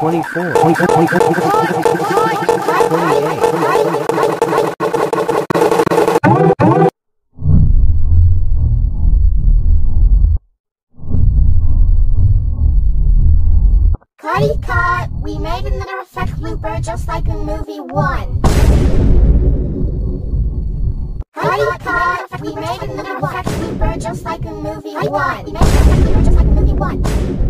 24, 24, 24, 28, Cuddy cut, we made another effect looper just like in movie one. Cuddy cut, we made another effect looper just like in movie one. We made another effect looper just like in movie one.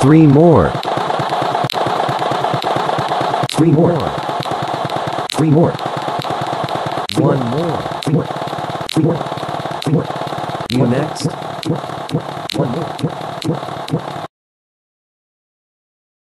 Three more. Three more. Three more. One more. Three more. Three more. Three more. You next. One more.